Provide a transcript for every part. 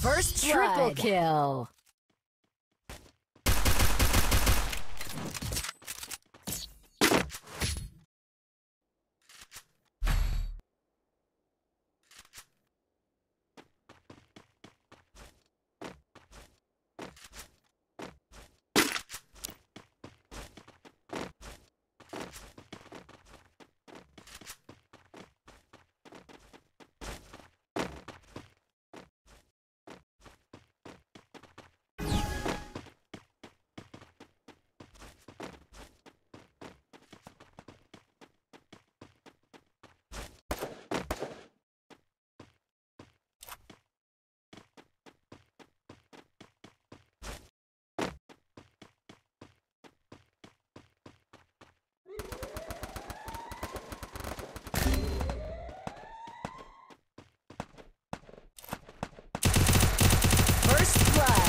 First Triple blood. kill. First blood.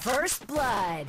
First blood.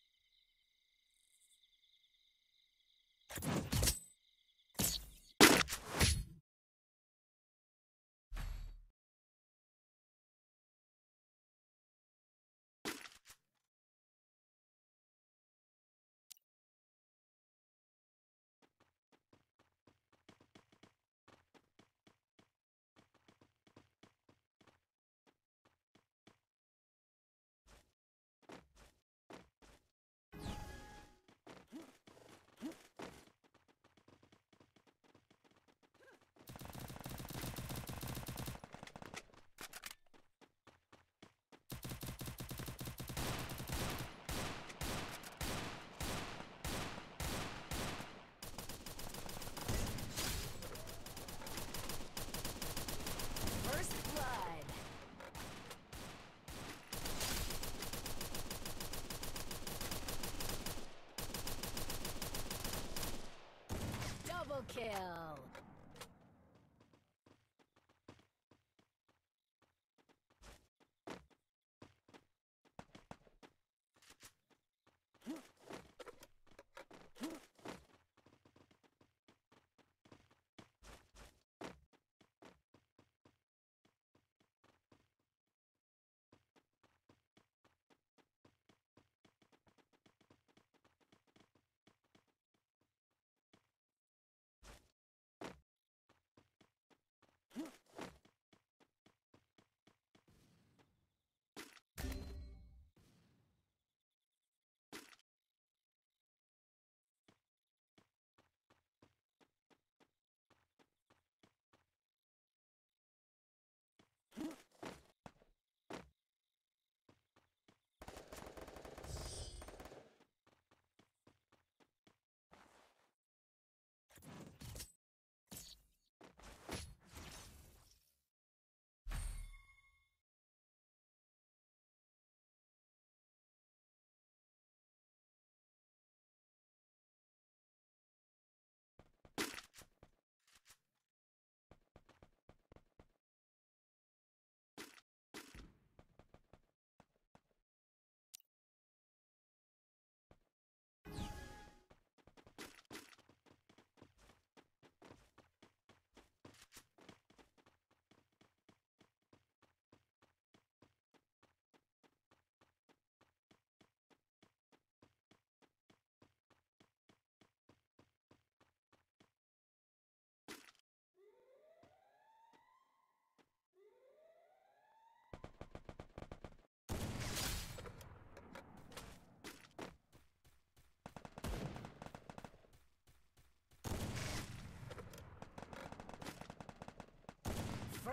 Kill.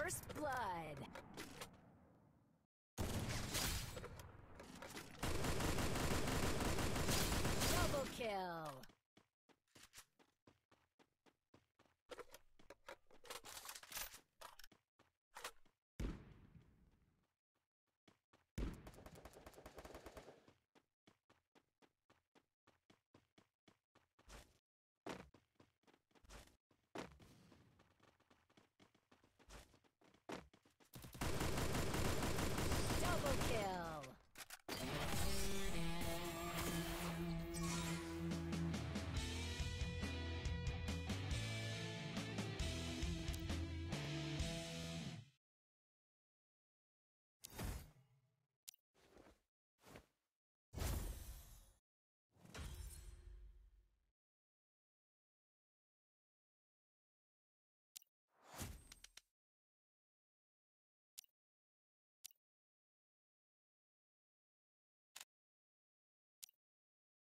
First blood.